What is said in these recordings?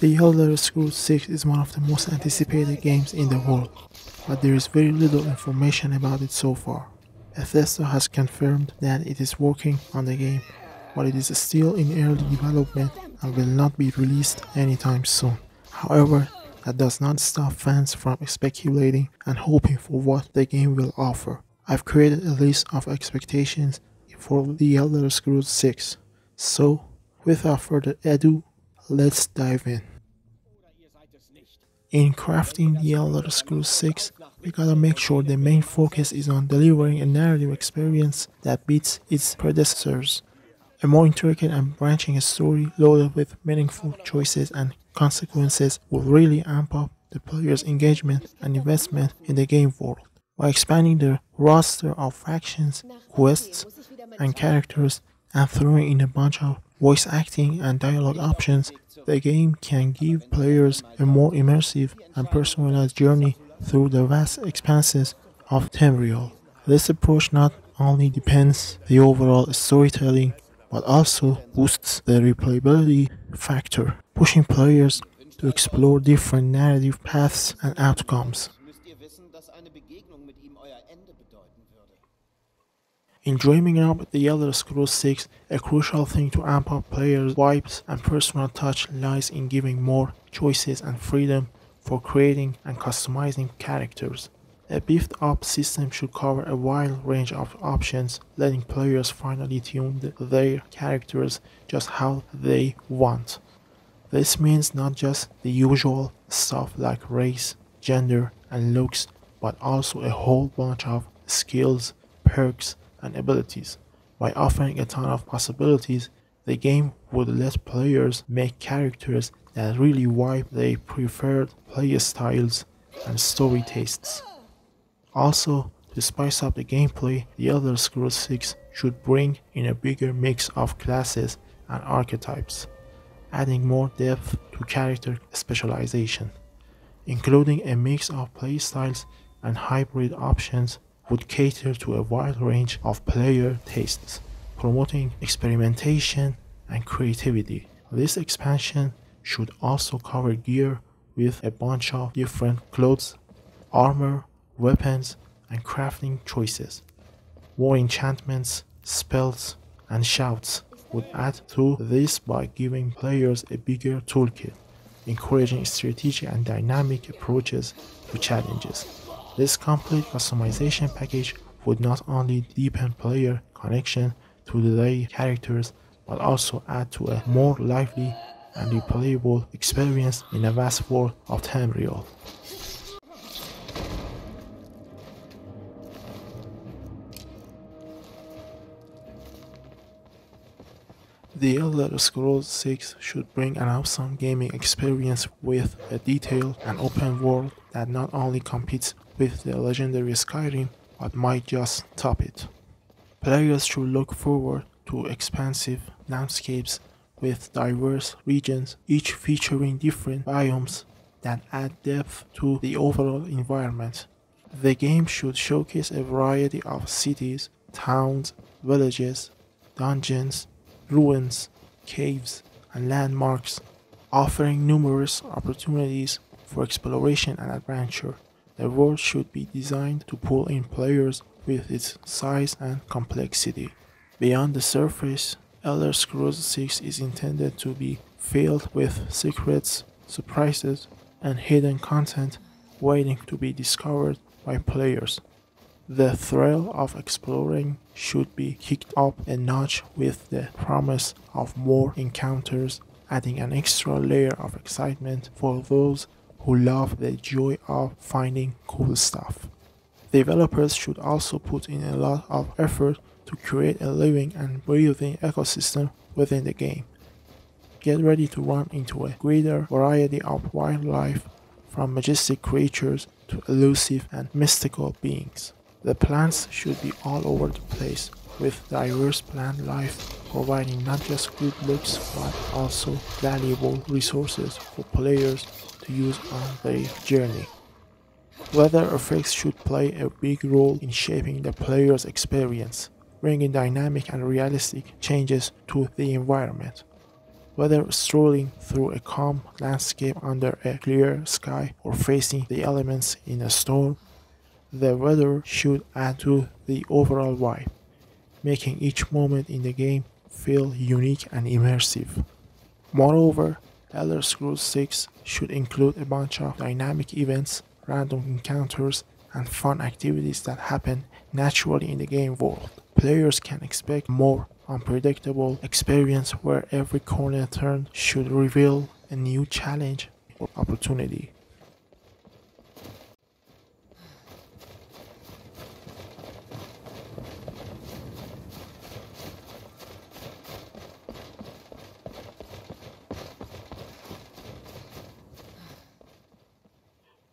The Elder Scrolls 6 is one of the most anticipated games in the world, but there is very little information about it so far. Bethesda has confirmed that it is working on the game, but it is still in early development and will not be released anytime soon. However, that does not stop fans from speculating and hoping for what the game will offer. I've created a list of expectations for The Elder Scrolls 6. So, without further ado, let's dive in. In crafting The Elder Scrolls 6, we gotta make sure the main focus is on delivering a narrative experience that beats its predecessors. A more intricate and branching story loaded with meaningful choices and consequences will really amp up the player's engagement and investment in the game world. By expanding the roster of factions, quests, and characters and throwing in a bunch of voice acting and dialogue options, the game can give players a more immersive and personalized journey through the vast expanses of Tamriel. This approach not only depends the overall storytelling but also boosts the replayability factor, pushing players to explore different narrative paths and outcomes. In dreaming up The Elder Scrolls 6, a crucial thing to amp up players' vibes and personal touch lies in giving more choices and freedom for creating and customizing characters. A beefed up system should cover a wide range of options, letting players finally tune their characters just how they want. This means not just the usual stuff like race, gender, and looks, but also a whole bunch of skills, perks, and abilities. By offering a ton of possibilities, the game would let players make characters that really wipe their preferred playstyles and story tastes. Also, to spice up the gameplay, The Elder Scrolls 6 should bring in a bigger mix of classes and archetypes, adding more depth to character specialization. Including a mix of playstyles and hybrid options would cater to a wide range of player tastes, promoting experimentation and creativity. This expansion should also cover gear with a bunch of different clothes, armor, weapons, and crafting choices. More enchantments, spells, and shouts would add to this by giving players a bigger toolkit, encouraging strategic and dynamic approaches to challenges. This complete customization package would not only deepen player connection to the their characters but also add to a more lively and replayable experience in a vast world of Tamriel. The Elder Scrolls 6 should bring an awesome gaming experience with a detailed and open world that not only competes with the legendary Skyrim but might just top it. Players should look forward to expansive landscapes with diverse regions, each featuring different biomes that add depth to the overall environment. The game should showcase a variety of cities, towns, villages, dungeons, ruins, caves, and landmarks, offering numerous opportunities for exploration and adventure. The world should be designed to pull in players with its size and complexity. Beyond the surface, Elder Scrolls 6 is intended to be filled with secrets, surprises, and hidden content waiting to be discovered by players. The thrill of exploring should be kicked up a notch with the promise of more encounters, adding an extra layer of excitement for those who love the joy of finding cool stuff. Developers should also put in a lot of effort to create a living and breathing ecosystem within the game. Get ready to run into a greater variety of wildlife, from majestic creatures to elusive and mystical beings. The plants should be all over the place, with diverse plant life providing not just good looks but also valuable resources for players to use on their journey. Weather effects should play a big role in shaping the player's experience, bringing dynamic and realistic changes to the environment. Whether strolling through a calm landscape under a clear sky or facing the elements in a storm, the weather should add to the overall vibe, making each moment in the game feel unique and immersive. Moreover, Elder Scrolls 6 should include a bunch of dynamic events, random encounters, and fun activities that happen naturally in the game world. Players can expect more unpredictable experience where every corner turn should reveal a new challenge or opportunity.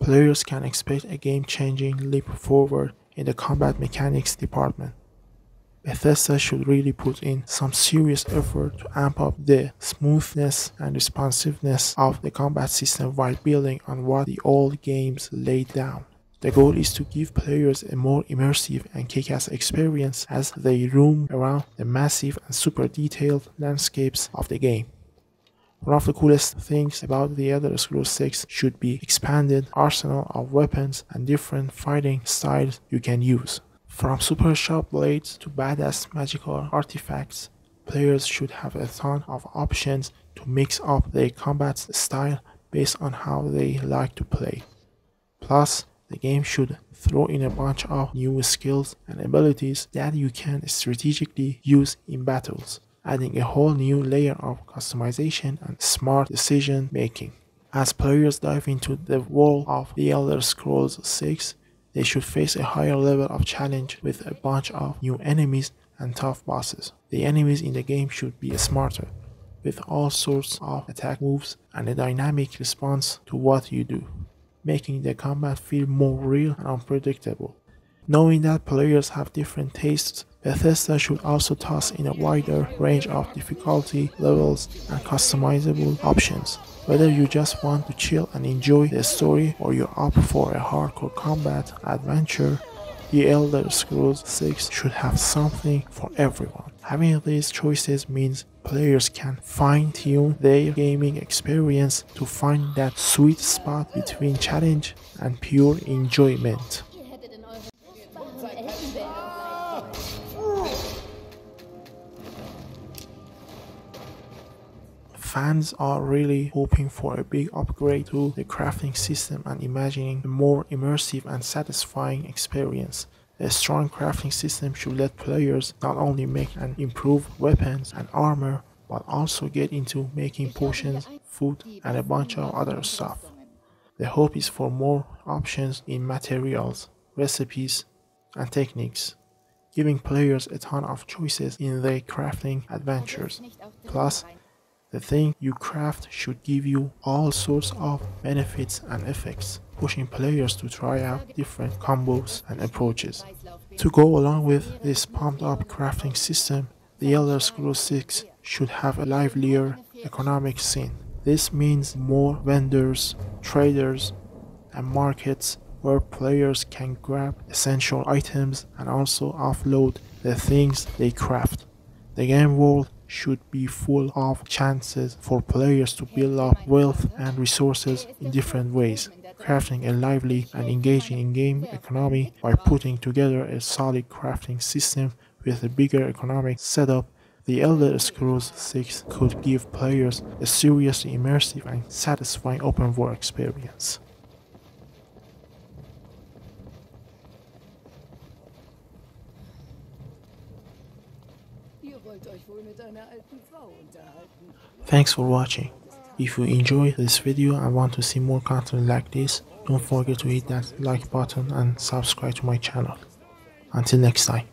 Players can expect a game-changing leap forward in the combat mechanics department. Bethesda should really put in some serious effort to amp up the smoothness and responsiveness of the combat system while building on what the old games laid down. The goal is to give players a more immersive and kick-ass experience as they roam around the massive and super detailed landscapes of the game. One of the coolest things about the Elder Scrolls 6 should be expanded arsenal of weapons and different fighting styles you can use. From super sharp blades to badass magical artifacts, players should have a ton of options to mix up their combat style based on how they like to play. Plus, the game should throw in a bunch of new skills and abilities that you can strategically use in battles adding a whole new layer of customization and smart decision making. As players dive into the world of The Elder Scrolls 6, they should face a higher level of challenge with a bunch of new enemies and tough bosses. The enemies in the game should be smarter, with all sorts of attack moves and a dynamic response to what you do, making the combat feel more real and unpredictable. Knowing that players have different tastes, Bethesda should also toss in a wider range of difficulty levels and customizable options. Whether you just want to chill and enjoy the story or you're up for a hardcore combat adventure, The Elder Scrolls 6 should have something for everyone. Having these choices means players can fine tune their gaming experience to find that sweet spot between challenge and pure enjoyment. Fans are really hoping for a big upgrade to the crafting system and imagining a more immersive and satisfying experience. A strong crafting system should let players not only make and improve weapons and armor, but also get into making potions, food, and a bunch of other stuff. The hope is for more options in materials, recipes, and techniques, giving players a ton of choices in their crafting adventures. Plus, the thing you craft should give you all sorts of benefits and effects, pushing players to try out different combos and approaches. To go along with this pumped up crafting system, the Elder Scrolls 6 should have a livelier economic scene. This means more vendors, traders, and markets where players can grab essential items and also offload the things they craft. The game world should be full of chances for players to build up wealth and resources in different ways, crafting a lively and engaging in-game economy by putting together a solid crafting system with a bigger economic setup the Elder Scrolls 6 could give players a seriously immersive and satisfying open world experience. Thanks for watching. If you enjoy this video and want to see more content like this, don't forget to hit that like button and subscribe to my channel. Until next time.